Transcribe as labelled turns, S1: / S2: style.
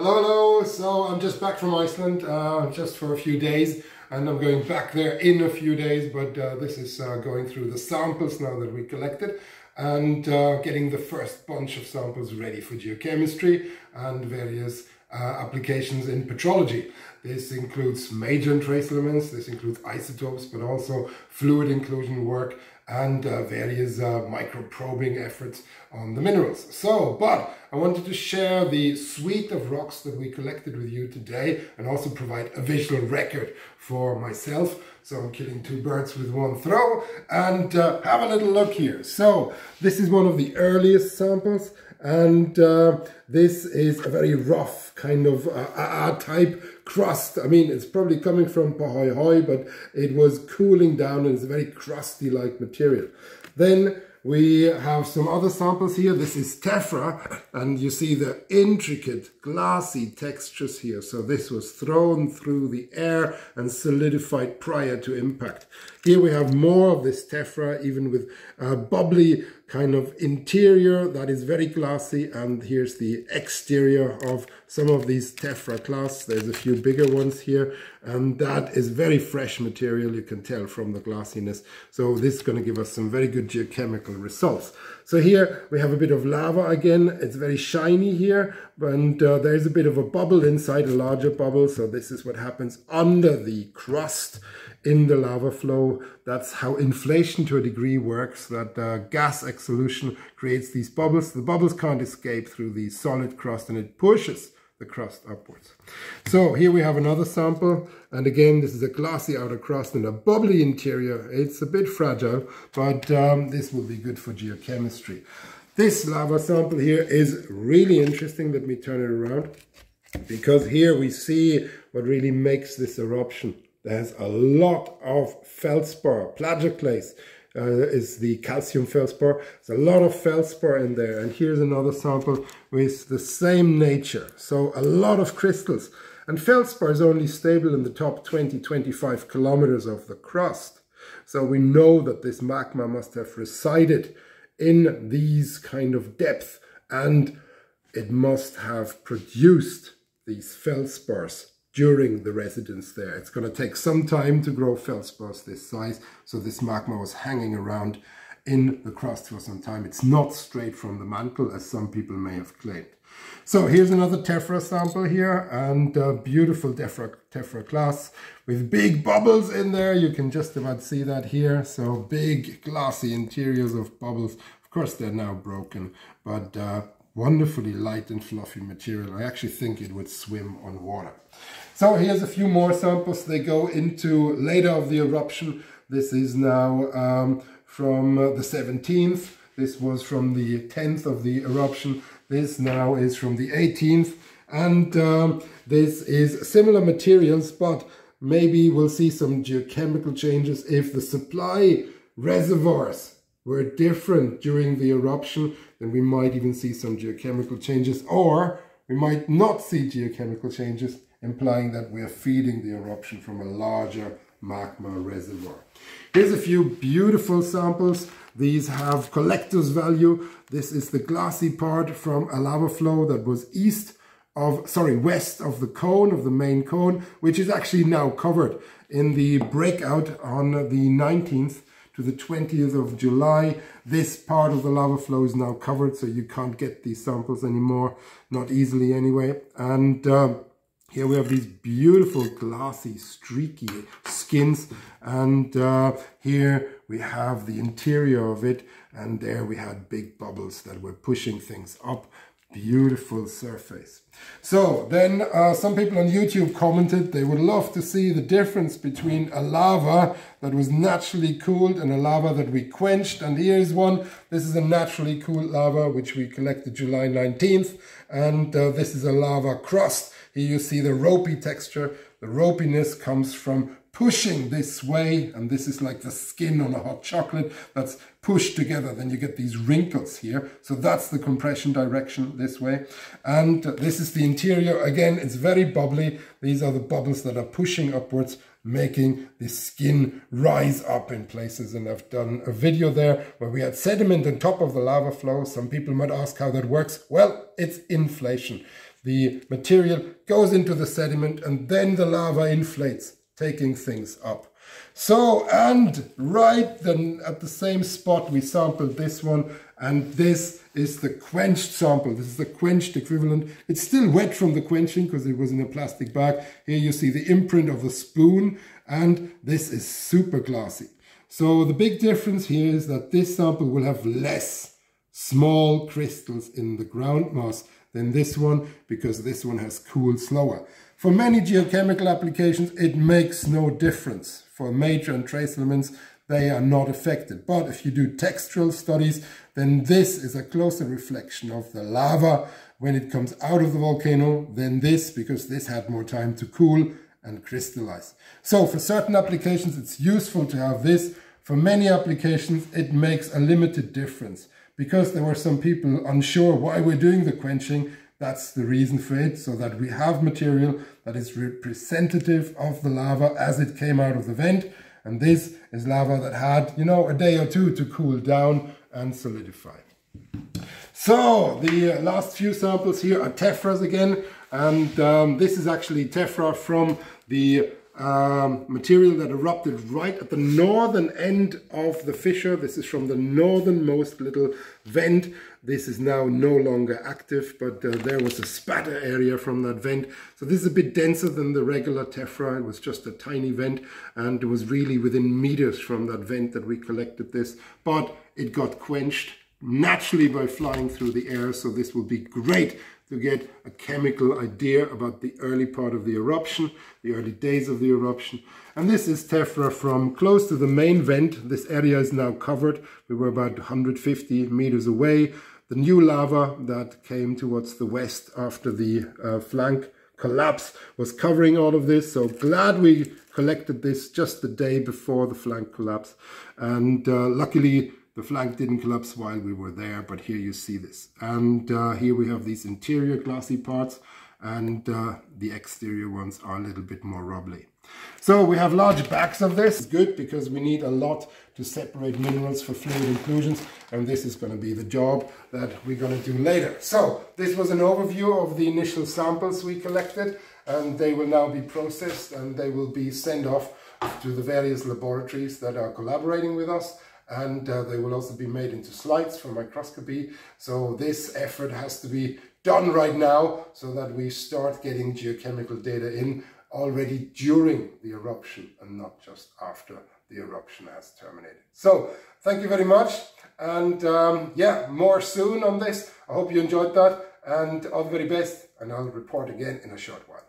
S1: Hello, hello. So I'm just back from Iceland, uh, just for a few days, and I'm going back there in a few days. But uh, this is uh, going through the samples now that we collected and uh, getting the first bunch of samples ready for geochemistry and various uh, applications in petrology. This includes major and trace elements, this includes isotopes, but also fluid inclusion work and uh, various uh, micro-probing efforts on the minerals. So, but I wanted to share the suite of rocks that we collected with you today and also provide a visual record for myself. So I'm killing two birds with one throw and uh, have a little look here. So this is one of the earliest samples and uh, this is a very rough kind of uh, type crust. I mean, it's probably coming from Pahoehoe, but it was cooling down and it's a very crusty like material. Then we have some other samples here. This is tephra, and you see the intricate glassy textures here. So this was thrown through the air and solidified prior to impact. Here we have more of this tephra, even with a bubbly kind of interior that is very glassy. And here's the exterior of some of these tephra clasts. There's a few bigger ones here. And that is very fresh material, you can tell from the glassiness. So this is going to give us some very good geochemical results. So here we have a bit of lava again. It's very shiny here, and uh, there's a bit of a bubble inside a larger bubble. So this is what happens under the crust in the lava flow. That's how inflation to a degree works, that uh, gas exsolution creates these bubbles. The bubbles can't escape through the solid crust and it pushes the crust upwards. So here we have another sample. And again, this is a glassy outer crust and a bubbly interior. It's a bit fragile, but um, this will be good for geochemistry. This lava sample here is really interesting. Let me turn it around. Because here we see what really makes this eruption. There's a lot of feldspar, plagioclase, uh, is the calcium feldspar. There's a lot of feldspar in there. And here's another sample with the same nature. So a lot of crystals. And feldspar is only stable in the top 20, 25 kilometers of the crust. So we know that this magma must have resided in these kind of depth and it must have produced these feldspars during the residence there. It's going to take some time to grow feldspars this size, so this magma was hanging around in the crust for some time. It's not straight from the mantle, as some people may have claimed. So here's another tephra sample here, and beautiful tephra, tephra clast with big bubbles in there. You can just about see that here. So big glassy interiors of bubbles. Of course, they're now broken, but uh, wonderfully light and fluffy material. I actually think it would swim on water. So here's a few more samples. They go into later of the eruption. This is now um, from the 17th. This was from the 10th of the eruption. This now is from the 18th. And um, this is similar materials, but maybe we'll see some geochemical changes if the supply reservoirs were different during the eruption, then we might even see some geochemical changes, or we might not see geochemical changes implying that we are feeding the eruption from a larger magma reservoir. Here's a few beautiful samples. These have collector's value. This is the glassy part from a lava flow that was east of, sorry, west of the cone, of the main cone, which is actually now covered in the breakout on the 19th to the 20th of July. This part of the lava flow is now covered, so you can't get these samples anymore, not easily anyway. And um, here we have these beautiful glassy streaky skins and uh, here we have the interior of it and there we had big bubbles that were pushing things up beautiful surface. So then uh, some people on youtube commented they would love to see the difference between a lava that was naturally cooled and a lava that we quenched. And here's one. This is a naturally cooled lava which we collected july 19th and uh, this is a lava crust. Here you see the ropey texture. The ropiness comes from pushing this way, and this is like the skin on a hot chocolate that's pushed together. Then you get these wrinkles here. So that's the compression direction this way. And this is the interior. Again, it's very bubbly. These are the bubbles that are pushing upwards, making the skin rise up in places. And I've done a video there where we had sediment on top of the lava flow. Some people might ask how that works. Well, it's inflation. the material goes into the sediment and then the lava inflates, taking things up. So, and right then at the same spot we sampled this one and this is the quenched sample. This is the quenched equivalent. It's still wet from the quenching because it was in a plastic bag. Here you see the imprint of the spoon and this is super glassy. So the big difference here is that this sample will have less small crystals in the ground mass than this one because this one has cooled slower. For many geochemical applications, it makes no difference. For major and trace elements, they are not affected. But if you do textural studies, then this is a closer reflection of the lava when it comes out of the volcano than this, because this had more time to cool and crystallize. So for certain applications, it's useful to have this. For many applications, it makes a limited difference. Because there were some people unsure why we're doing the quenching, that's the reason for it, so that we have material that is representative of the lava as it came out of the vent, and this is lava that had, you know, a day or two to cool down and solidify. So the last few samples here are tephras again. And um, this is actually tephra from the um, material that erupted right at the northern end of the fissure. This is from the northernmost little vent. This is now no longer active, but uh, there was a spatter area from that vent. So this is a bit denser than the regular tephra. It was just a tiny vent and it was really within meters from that vent that we collected this. But it got quenched naturally by flying through the air. So this will be great to get a chemical idea about the early part of the eruption, the early days of the eruption. And this is tephra from close to the main vent. This area is now covered. We were about 150 meters away. The new lava that came towards the west after the uh, flank collapse was covering all of this. So glad we collected this just the day before the flank collapse. And uh, luckily the flank didn't collapse while we were there, but here you see this. And uh, here we have these interior glassy parts and uh, the exterior ones are a little bit more rubbly. So we have large bags of this. It's good because we need a lot to separate minerals for fluid inclusions and this is going to be the job that we're going to do later. So this was an overview of the initial samples we collected and they will now be processed and they will be sent off to the various laboratories that are collaborating with us and uh, they will also be made into slides for microscopy. So this effort has to be done right now so that we start getting geochemical data in already during the eruption and not just after the eruption has terminated. So thank you very much and um, yeah, more soon on this. I hope you enjoyed that and all the very best and I'll report again in a short while.